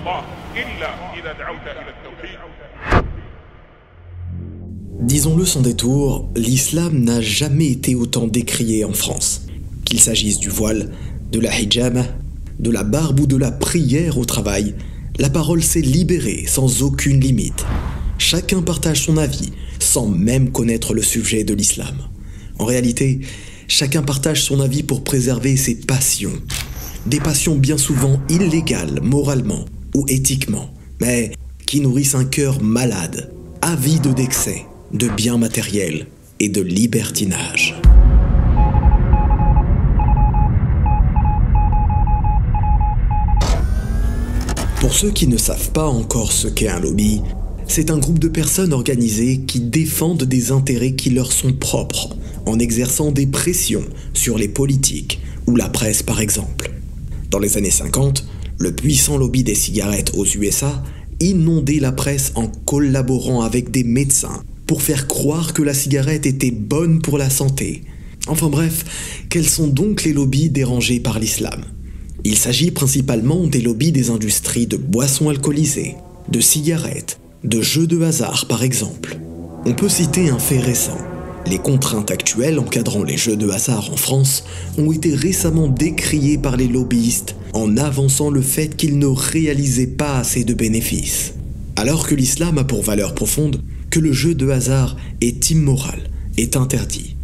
الله إلا إذا دعوت إلى التوحيد Disons-le sans détour, l'islam n'a jamais été autant décrié en France. Qu'il s'agisse du voile, de la hijama, de la barbe ou de la prière au travail, la parole s'est libérée sans aucune limite. Chacun partage son avis sans même connaître le sujet de l'islam. En réalité, chacun partage son avis pour préserver ses passions. Des passions bien souvent illégales moralement ou éthiquement, mais qui nourrissent un cœur malade, avide d'excès, de biens matériels et de libertinage. Pour ceux qui ne savent pas encore ce qu'est un lobby, c'est un groupe de personnes organisées qui défendent des intérêts qui leur sont propres, en exerçant des pressions sur les politiques ou la presse par exemple. Dans les années 50, le puissant lobby des cigarettes aux USA inondait la presse en collaborant avec des médecins pour faire croire que la cigarette était bonne pour la santé. Enfin bref, quels sont donc les lobbies dérangés par l'islam? Il s'agit principalement des lobbies des industries de boissons alcoolisées, de cigarettes, de jeux de hasard par exemple. On peut citer un fait récent. Les contraintes actuelles encadrant les jeux de hasard en France ont été récemment décriées par les lobbyistes en avançant le fait qu'ils ne réalisaient pas assez de bénéfices. Alors que l'islam a pour valeur profonde que le jeu de hasard est immoral, est interdit.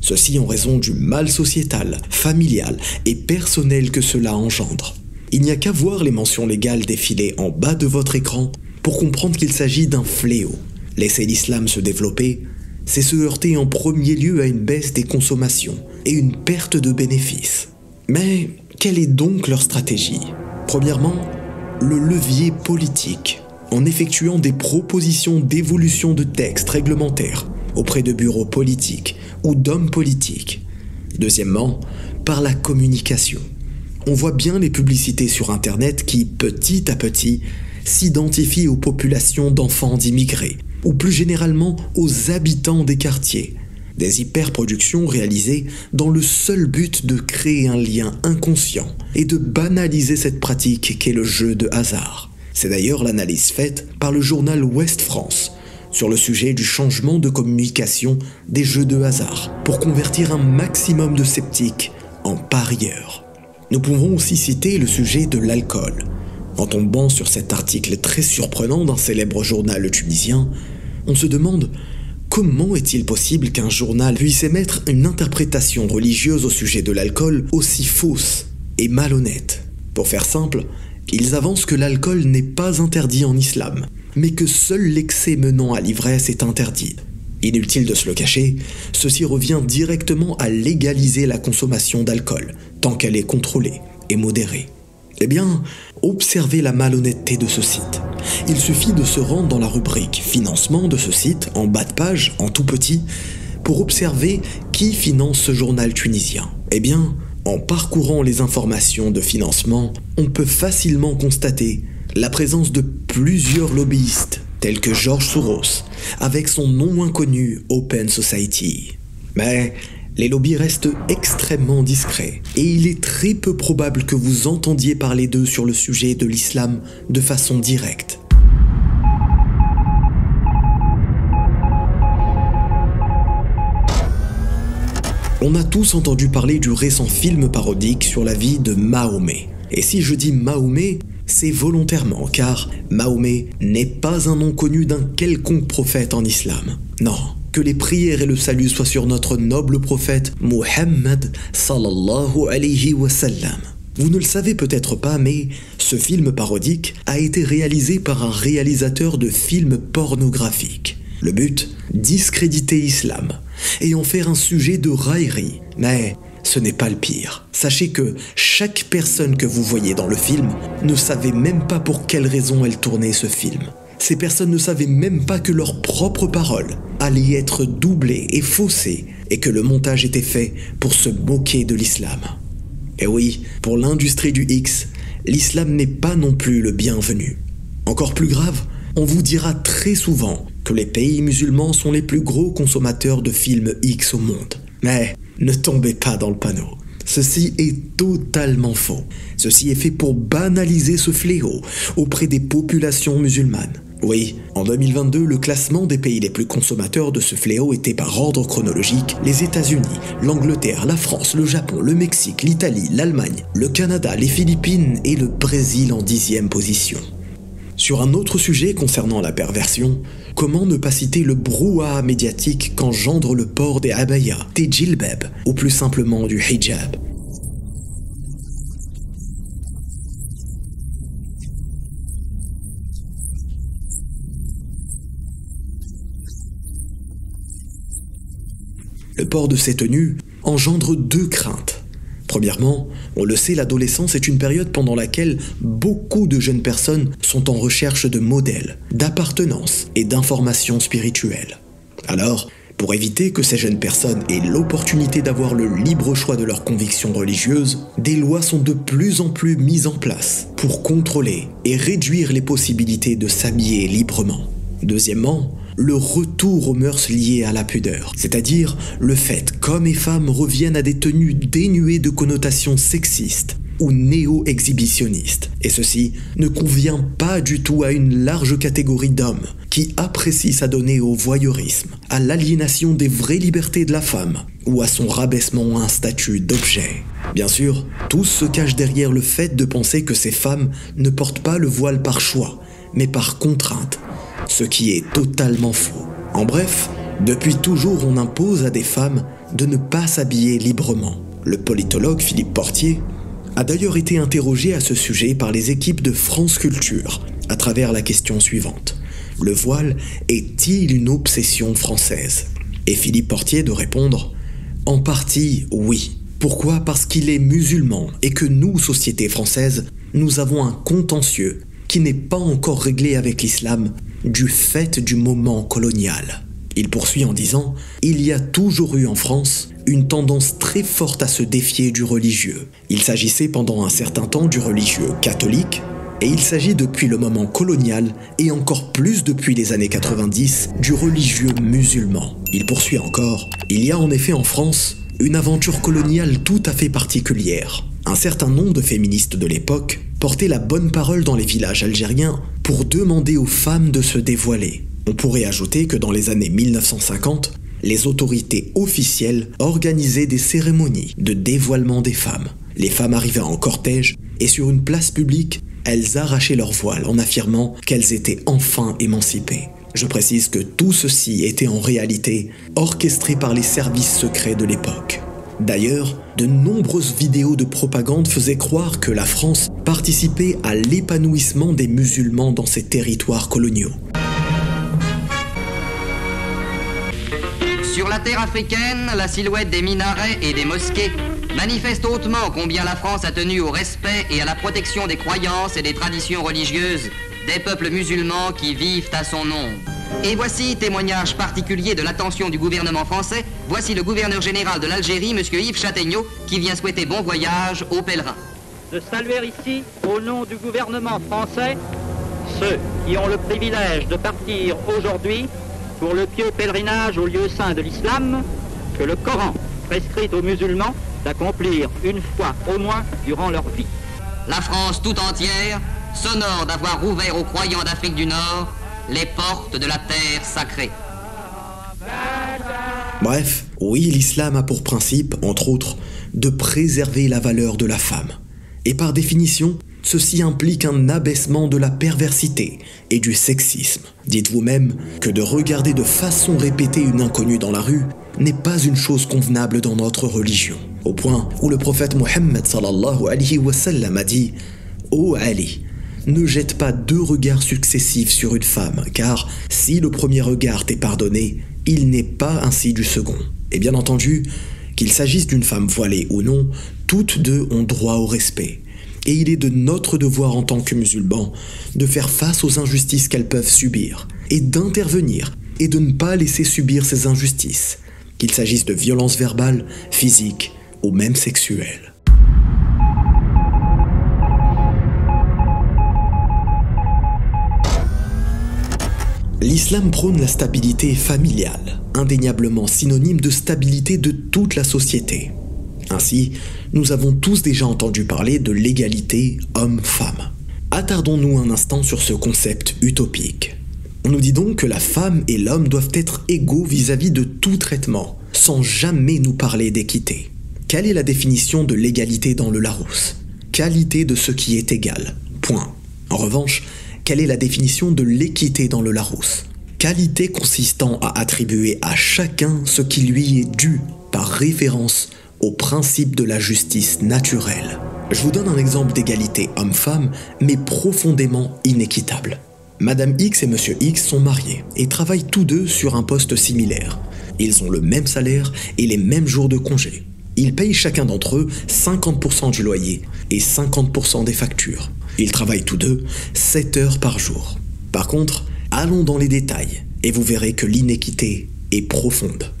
Ceci en raison du mal sociétal, familial et personnel que cela engendre. Il n'y a qu'à voir les mentions légales défiler en bas de votre écran pour comprendre qu'il s'agit d'un fléau. Laisser l'islam se développer, c'est se heurter en premier lieu à une baisse des consommations et une perte de bénéfices. Mais quelle est donc leur stratégie? Premièrement, le levier politique, en effectuant des propositions d'évolution de textes réglementaires auprès de bureaux politiques ou d'hommes politiques. Deuxièmement, par la communication. On voit bien les publicités sur Internet qui, petit à petit, s'identifient aux populations d'enfants d'immigrés, ou plus généralement aux habitants des quartiers. Des hyperproductions réalisées dans le seul but de créer un lien inconscient et de banaliser cette pratique qu'est le jeu de hasard. C'est d'ailleurs l'analyse faite par le journal Ouest France sur le sujet du changement de communication des jeux de hasard pour convertir un maximum de sceptiques en parieurs. Nous pouvons aussi citer le sujet de l'alcool. En tombant sur cet article très surprenant d'un célèbre journal tunisien, on se demande comment est-il possible qu'un journal puisse émettre une interprétation religieuse au sujet de l'alcool aussi fausse et malhonnête. Pour faire simple, ils avancent que l'alcool n'est pas interdit en islam, mais que seul l'excès menant à l'ivresse est interdit. Inutile de se le cacher, ceci revient directement à légaliser la consommation d'alcool, tant qu'elle est contrôlée et modérée. Eh bien, observez la malhonnêteté de ce site. Il suffit de se rendre dans la rubrique financement de ce site, en bas de page, en tout petit, pour observer qui finance ce journal tunisien. Eh bien, en parcourant les informations de financement, on peut facilement constater la présence de plusieurs lobbyistes, tels que George Soros, avec son non moins connu Open Society. Mais les lobbies restent extrêmement discrets, et il est très peu probable que vous entendiez parler d'eux sur le sujet de l'islam de façon directe. On a tous entendu parler du récent film parodique sur la vie de Mahomet. Et si je dis Mahomet, c'est volontairement car Mahomet n'est pas un nom connu d'un quelconque prophète en islam. Non, que les prières et le salut soient sur notre noble prophète Muhammad sallallahu. Vous ne le savez peut-être pas, mais ce film parodique a été réalisé par un réalisateur de films pornographiques. Le but Discréditer l'islam et en faire un sujet de raillerie. Mais ce n'est pas le pire. Sachez que chaque personne que vous voyez dans le film ne savait même pas pour quelle raison elle tournait ce film. Ces personnes ne savaient même pas que leurs propres paroles allaient être doublées et faussées et que le montage était fait pour se moquer de l'islam. Et oui, pour l'industrie du X, l'islam n'est pas non plus le bienvenu. Encore plus grave, on vous dira très souvent que les pays musulmans sont les plus gros consommateurs de films X au monde. Mais ne tombez pas dans le panneau. Ceci est totalement faux. Ceci est fait pour banaliser ce fléau auprès des populations musulmanes. Oui, en 2022, le classement des pays les plus consommateurs de ce fléau était par ordre chronologique les États-Unis, l'Angleterre, la France, le Japon, le Mexique, l'Italie, l'Allemagne, le Canada, les Philippines et le Brésil en dixième position. Sur un autre sujet concernant la perversion, comment ne pas citer le brouhaha médiatique qu'engendre le port des abayas, des djilbab, ou plus simplement du hijab? Port de ces tenues engendre deux craintes. Premièrement, on le sait, l'adolescence est une période pendant laquelle beaucoup de jeunes personnes sont en recherche de modèles, d'appartenance et d'informations spirituelles. Alors, pour éviter que ces jeunes personnes aient l'opportunité d'avoir le libre choix de leurs convictions religieuses, des lois sont de plus en plus mises en place pour contrôler et réduire les possibilités de s'habiller librement. Deuxièmement, le retour aux mœurs liées à la pudeur, c'est-à-dire le fait qu'hommes et femmes reviennent à des tenues dénuées de connotations sexistes ou néo-exhibitionnistes. Et ceci ne convient pas du tout à une large catégorie d'hommes qui apprécient s'adonner au voyeurisme, à l'aliénation des vraies libertés de la femme ou à son rabaissement à un statut d'objet. Bien sûr, tous se cachent derrière le fait de penser que ces femmes ne portent pas le voile par choix, mais par contrainte ce qui est totalement faux. En bref, depuis toujours on impose à des femmes de ne pas s'habiller librement. Le politologue Philippe Portier a d'ailleurs été interrogé à ce sujet par les équipes de France Culture à travers la question suivante. Le voile est-il une obsession française? Et Philippe Portier de répondre En partie oui. Pourquoi? Parce qu'il est musulman et que nous, société française, nous avons un contentieux qui n'est pas encore réglé avec l'islam du fait du moment colonial. Il poursuit en disant Il y a toujours eu en France une tendance très forte à se défier du religieux. Il s'agissait pendant un certain temps du religieux catholique, et il s'agit depuis le moment colonial, et encore plus depuis les années 90, du religieux musulman. Il poursuit encore Il y a en effet en France une aventure coloniale tout à fait particulière. Un certain nombre de féministes de l'époque portaient la bonne parole dans les villages algériens pour demander aux femmes de se dévoiler. On pourrait ajouter que dans les années 1950, les autorités officielles organisaient des cérémonies de dévoilement des femmes. Les femmes arrivaient en cortège et sur une place publique, elles arrachaient leur voile en affirmant qu'elles étaient enfin émancipées. Je précise que tout ceci était en réalité orchestré par les services secrets de l'époque. D'ailleurs, de nombreuses vidéos de propagande faisaient croire que la France participait à l'épanouissement des musulmans dans ses territoires coloniaux. Sur la terre africaine, la silhouette des minarets et des mosquées manifeste hautement combien la France a tenu au respect et à la protection des croyances et des traditions religieuses des peuples musulmans qui vivent à son nom. Et voici témoignage particulier de l'attention du gouvernement français. Voici le gouverneur général de l'Algérie, M. Yves Châtaigneau, qui vient souhaiter bon voyage aux pèlerins. De saluer ici, au nom du gouvernement français, ceux qui ont le privilège de partir aujourd'hui pour le pieux pèlerinage au lieu saint de l'islam que le Coran prescrit aux musulmans d'accomplir une fois au moins durant leur vie. La France tout entière s'honore d'avoir ouvert aux croyants d'Afrique du Nord les portes de la terre sacrée. Bref, oui, l'islam a pour principe, entre autres, de préserver la valeur de la femme. Et par définition, ceci implique un abaissement de la perversité et du sexisme. Dites-vous même que de regarder de façon répétée une inconnue dans la rue n'est pas une chose convenable dans notre religion. Au point où le prophète Mohammed sallallahu alayhi wa sallam a dit Ô Ali, ne jette pas deux regards successifs sur une femme, car si le premier regard t'est pardonné, il n'est pas ainsi du second. Et bien entendu, qu'il s'agisse d'une femme voilée ou non, toutes deux ont droit au respect. Et il est de notre devoir en tant que musulmans de faire face aux injustices qu'elles peuvent subir, et d'intervenir, et de ne pas laisser subir ces injustices, qu'il s'agisse de violences verbales, physiques ou même sexuelles. L'islam prône la stabilité familiale, indéniablement synonyme de stabilité de toute la société. Ainsi, nous avons tous déjà entendu parler de l'égalité homme-femme. Attardons-nous un instant sur ce concept utopique. On nous dit donc que la femme et l'homme doivent être égaux vis-à-vis de tout traitement, sans jamais nous parler d'équité. Quelle est la définition de l'égalité dans le Larousse? Qualité de ce qui est égal. Point. En revanche, quelle est la définition de l'équité dans le Larousse? Qualité consistant à attribuer à chacun ce qui lui est dû par référence au principe de la justice naturelle. Je vous donne un exemple d'égalité homme-femme, mais profondément inéquitable. Madame X et Monsieur X sont mariés et travaillent tous deux sur un poste similaire. Ils ont le même salaire et les mêmes jours de congé. Ils payent chacun d'entre eux 50% du loyer et 50% des factures. Ils travaillent tous deux 7 heures par jour. Par contre, allons dans les détails et vous verrez que l'inéquité est profonde.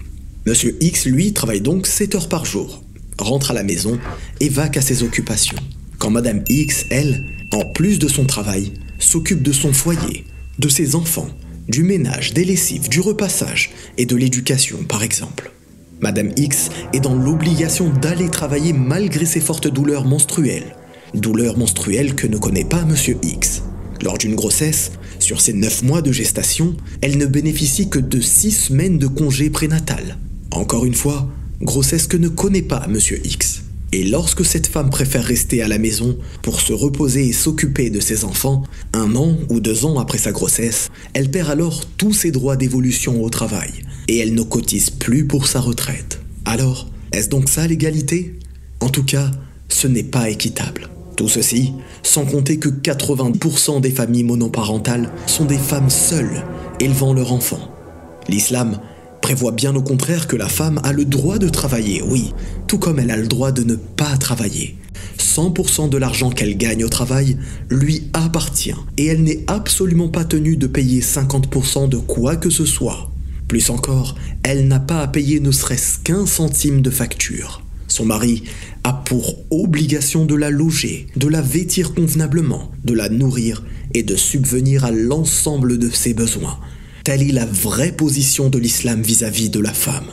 Monsieur X, lui, travaille donc 7 heures par jour, rentre à la maison et va qu'à ses occupations. Quand Madame X, elle, en plus de son travail, s'occupe de son foyer, de ses enfants, du ménage, des lessives, du repassage et de l'éducation, par exemple. Madame X est dans l'obligation d'aller travailler malgré ses fortes douleurs menstruelles. Douleurs menstruelles que ne connaît pas Monsieur X. Lors d'une grossesse, sur ses 9 mois de gestation, elle ne bénéficie que de 6 semaines de congé prénatal. Encore une fois, grossesse que ne connaît pas Monsieur X. Et lorsque cette femme préfère rester à la maison pour se reposer et s'occuper de ses enfants, un an ou deux ans après sa grossesse, elle perd alors tous ses droits d'évolution au travail et elle ne cotise plus pour sa retraite. Alors, est-ce donc ça l'égalité? En tout cas, ce n'est pas équitable. Tout ceci, sans compter que 80% des familles monoparentales sont des femmes seules élevant leurs enfants. L'islam prévoit bien au contraire que la femme a le droit de travailler, oui, tout comme elle a le droit de ne pas travailler. 100% de l'argent qu'elle gagne au travail lui appartient et elle n'est absolument pas tenue de payer 50% de quoi que ce soit. Plus encore, elle n'a pas à payer ne serait-ce qu'un centime de facture. Son mari a pour obligation de la loger, de la vêtir convenablement, de la nourrir et de subvenir à l'ensemble de ses besoins. Telle est la vraie position de l'islam vis-à-vis de la femme.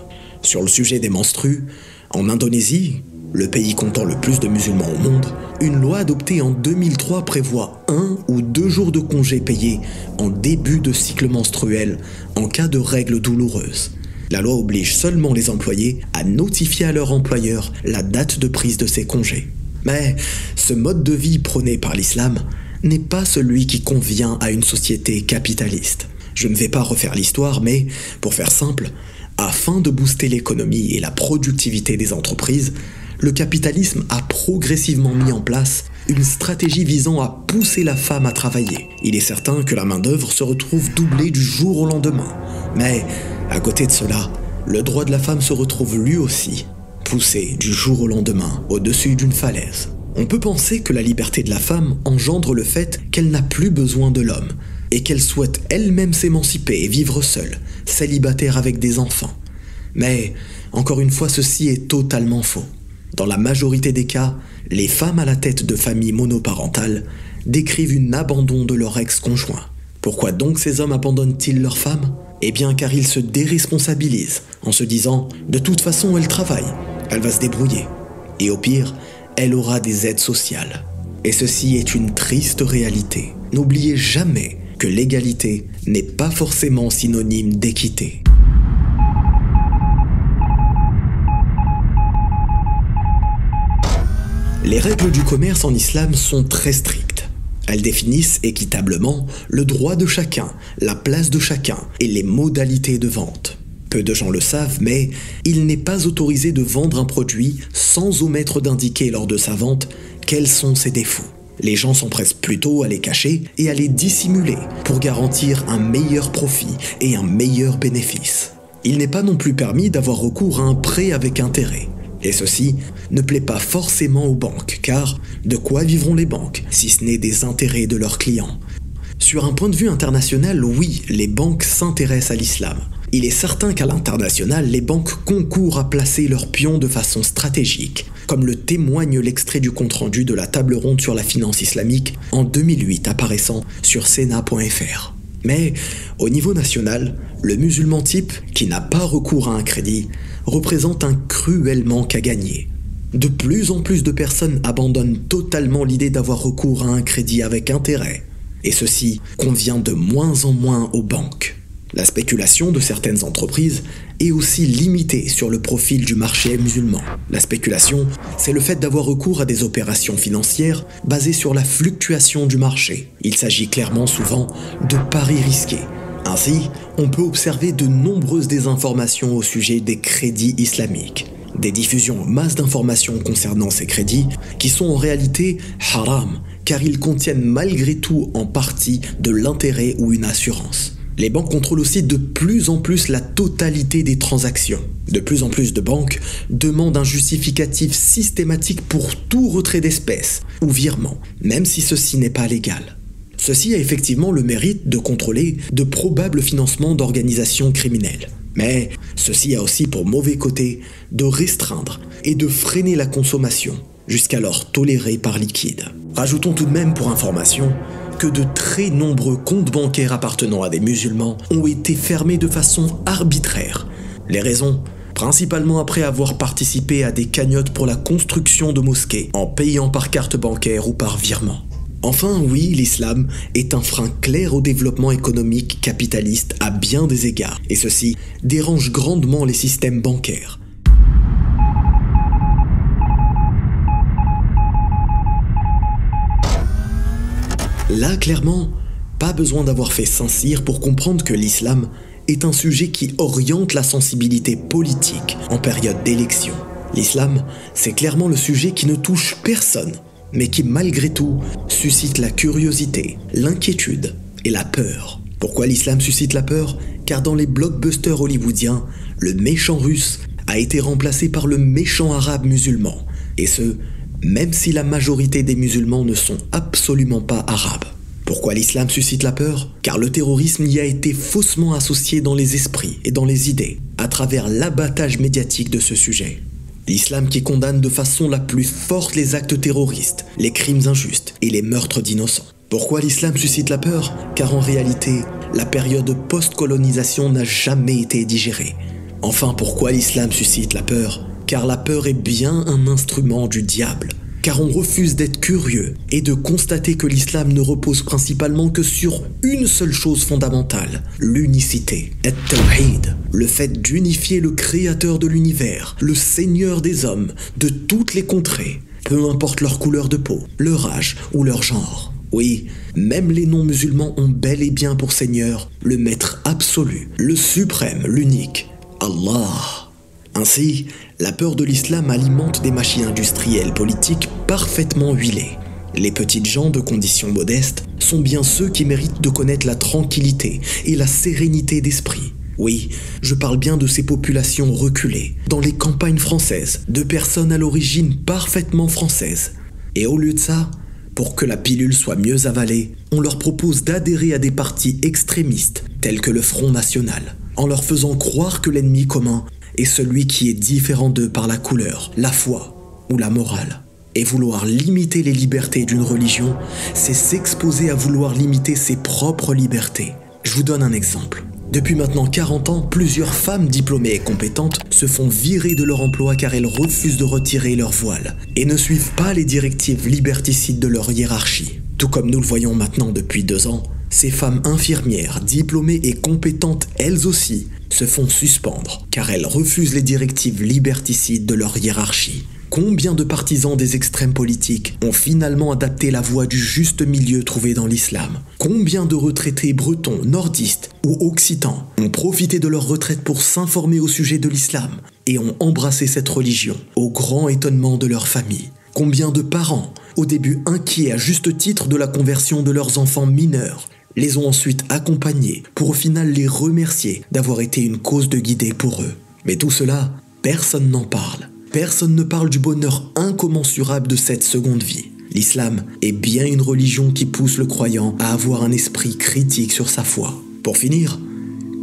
Sur le sujet des menstrues, en Indonésie, le pays comptant le plus de musulmans au monde, une loi adoptée en 2003 prévoit un ou deux jours de congé payés en début de cycle menstruel en cas de règles douloureuses. La loi oblige seulement les employés à notifier à leur employeur la date de prise de ces congés. Mais ce mode de vie prôné par l'islam n'est pas celui qui convient à une société capitaliste. Je ne vais pas refaire l'histoire, mais pour faire simple, afin de booster l'économie et la productivité des entreprises, le capitalisme a progressivement mis en place une stratégie visant à pousser la femme à travailler. Il est certain que la main-d'œuvre se retrouve doublée du jour au lendemain. Mais, à côté de cela, le droit de la femme se retrouve lui aussi poussé du jour au lendemain au-dessus d'une falaise. On peut penser que la liberté de la femme engendre le fait qu'elle n'a plus besoin de l'homme et qu'elle souhaite elle-même s'émanciper et vivre seule, célibataire avec des enfants. Mais, encore une fois, ceci est totalement faux. Dans la majorité des cas, les femmes à la tête de familles monoparentales décrivent un abandon de leur ex-conjoint. Pourquoi donc ces hommes abandonnent-ils leurs femmes? Eh bien car ils se déresponsabilisent en se disant ⁇ de toute façon elle travaille, elle va se débrouiller. Et au pire, elle aura des aides sociales. Et ceci est une triste réalité. N'oubliez jamais que l'égalité n'est pas forcément synonyme d'équité. Les règles du commerce en islam sont très strictes. Elles définissent équitablement le droit de chacun, la place de chacun et les modalités de vente. Peu de gens le savent, mais il n'est pas autorisé de vendre un produit sans omettre d'indiquer lors de sa vente quels sont ses défauts. Les gens s'empressent plutôt à les cacher et à les dissimuler pour garantir un meilleur profit et un meilleur bénéfice. Il n'est pas non plus permis d'avoir recours à un prêt avec intérêt. Et ceci ne plaît pas forcément aux banques, car de quoi vivront les banques si ce n'est des intérêts de leurs clients? Sur un point de vue international, oui, les banques s'intéressent à l'islam. Il est certain qu'à l'international, les banques concourent à placer leurs pions de façon stratégique, comme le témoigne l'extrait du compte-rendu de la table ronde sur la finance islamique en 2008 apparaissant sur Sena.fr. Mais au niveau national, le musulman type, qui n'a pas recours à un crédit, représente un cruel manque à gagner. De plus en plus de personnes abandonnent totalement l'idée d'avoir recours à un crédit avec intérêt, et ceci convient de moins en moins aux banques. La spéculation de certaines entreprises est aussi limitée sur le profil du marché musulman. La spéculation, c'est le fait d'avoir recours à des opérations financières basées sur la fluctuation du marché. Il s'agit clairement souvent de paris risqués. Ainsi, on peut observer de nombreuses désinformations au sujet des crédits islamiques. Des diffusions en masse d'informations concernant ces crédits qui sont en réalité haram car ils contiennent malgré tout en partie de l'intérêt ou une assurance. Les banques contrôlent aussi de plus en plus la totalité des transactions. De plus en plus de banques demandent un justificatif systématique pour tout retrait d'espèces ou virement, même si ceci n'est pas légal. Ceci a effectivement le mérite de contrôler de probables financements d'organisations criminelles. Mais ceci a aussi pour mauvais côté de restreindre et de freiner la consommation, jusqu'alors tolérée par liquide. Rajoutons tout de même pour information que de très nombreux comptes bancaires appartenant à des musulmans ont été fermés de façon arbitraire. Les raisons? Principalement après avoir participé à des cagnottes pour la construction de mosquées en payant par carte bancaire ou par virement. Enfin, oui, l'islam est un frein clair au développement économique capitaliste à bien des égards, et ceci dérange grandement les systèmes bancaires. Là, clairement, pas besoin d'avoir fait Saint-Cyr pour comprendre que l'islam est un sujet qui oriente la sensibilité politique en période d'élection. L'islam, c'est clairement le sujet qui ne touche personne, mais qui malgré tout suscite la curiosité, l'inquiétude et la peur. Pourquoi l'islam suscite la peur? Car dans les blockbusters hollywoodiens, le méchant russe a été remplacé par le méchant arabe musulman, et ce, même si la majorité des musulmans ne sont absolument pas arabes. Pourquoi l'islam suscite la peur? Car le terrorisme y a été faussement associé dans les esprits et dans les idées, à travers l'abattage médiatique de ce sujet. L'islam qui condamne de façon la plus forte les actes terroristes, les crimes injustes et les meurtres d'innocents. Pourquoi l'islam suscite la peur? Car en réalité, la période post-colonisation n'a jamais été digérée. Enfin, pourquoi l'islam suscite la peur? Car la peur est bien un instrument du diable. Car on refuse d'être curieux et de constater que l'islam ne repose principalement que sur une seule chose fondamentale, l'unicité. Le fait d'unifier le créateur de l'univers, le seigneur des hommes, de toutes les contrées, peu importe leur couleur de peau, leur âge ou leur genre. Oui, même les non-musulmans ont bel et bien pour seigneur le maître absolu, le suprême, l'unique, Allah. Ainsi, la peur de l'islam alimente des machines industrielles politiques parfaitement huilées. Les petites gens de conditions modestes sont bien ceux qui méritent de connaître la tranquillité et la sérénité d'esprit. Oui, je parle bien de ces populations reculées, dans les campagnes françaises, de personnes à l'origine parfaitement française. Et au lieu de ça, pour que la pilule soit mieux avalée, on leur propose d'adhérer à des partis extrémistes, tels que le Front National, en leur faisant croire que l'ennemi commun et celui qui est différent d'eux par la couleur, la foi ou la morale. Et vouloir limiter les libertés d'une religion, c'est s'exposer à vouloir limiter ses propres libertés. Je vous donne un exemple. Depuis maintenant 40 ans, plusieurs femmes diplômées et compétentes se font virer de leur emploi car elles refusent de retirer leur voile et ne suivent pas les directives liberticides de leur hiérarchie. Tout comme nous le voyons maintenant depuis deux ans, ces femmes infirmières, diplômées et compétentes elles aussi, se font suspendre car elles refusent les directives liberticides de leur hiérarchie. Combien de partisans des extrêmes politiques ont finalement adapté la voie du juste milieu trouvé dans l'islam? Combien de retraités bretons, nordistes ou occitans ont profité de leur retraite pour s'informer au sujet de l'islam et ont embrassé cette religion au grand étonnement de leur famille? Combien de parents, au début inquiets à juste titre de la conversion de leurs enfants mineurs, les ont ensuite accompagnés pour au final les remercier d'avoir été une cause de guider pour eux. Mais tout cela, personne n'en parle. Personne ne parle du bonheur incommensurable de cette seconde vie. L'islam est bien une religion qui pousse le croyant à avoir un esprit critique sur sa foi. Pour finir,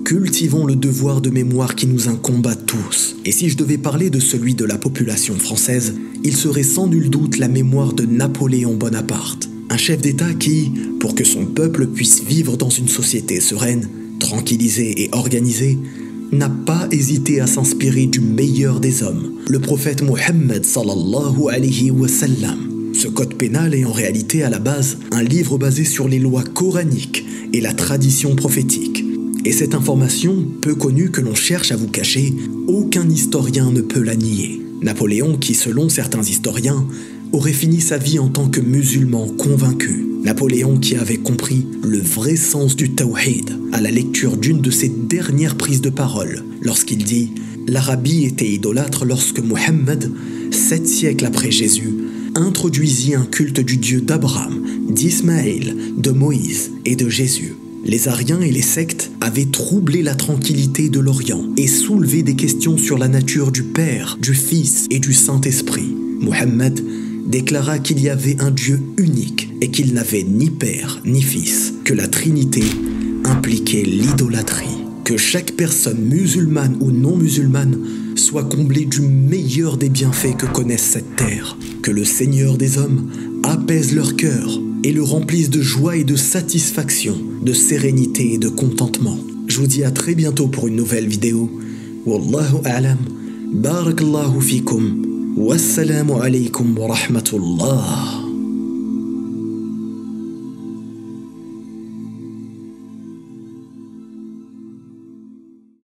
cultivons le devoir de mémoire qui nous incombe à tous. Et si je devais parler de celui de la population française, il serait sans nul doute la mémoire de Napoléon Bonaparte. Un chef d'État qui, pour que son peuple puisse vivre dans une société sereine, tranquillisée et organisée, n'a pas hésité à s'inspirer du meilleur des hommes, le prophète Mohammed sallallahu alayhi wa. Ce code pénal est en réalité à la base un livre basé sur les lois coraniques et la tradition prophétique. Et cette information, peu connue que l'on cherche à vous cacher, aucun historien ne peut la nier. Napoléon, qui selon certains historiens, aurait fini sa vie en tant que musulman convaincu. Napoléon qui avait compris le vrai sens du tawhid à la lecture d'une de ses dernières prises de parole, lorsqu'il dit L'Arabie était idolâtre lorsque Mohammed, sept siècles après Jésus, introduisit un culte du Dieu d'Abraham, d'Ismaël, de Moïse et de Jésus. Les Ariens et les sectes avaient troublé la tranquillité de l'Orient et soulevé des questions sur la nature du Père, du Fils et du Saint-Esprit. Déclara qu'il y avait un Dieu unique et qu'il n'avait ni Père ni Fils, que la Trinité impliquait l'idolâtrie, que chaque personne musulmane ou non musulmane soit comblée du meilleur des bienfaits que connaisse cette terre, que le Seigneur des hommes apaise leur cœur et le remplisse de joie et de satisfaction, de sérénité et de contentement. Je vous dis à très bientôt pour une nouvelle vidéo. Wallahu a'lam. Barakallahu fikum. والسلام عليكم ورحمة الله.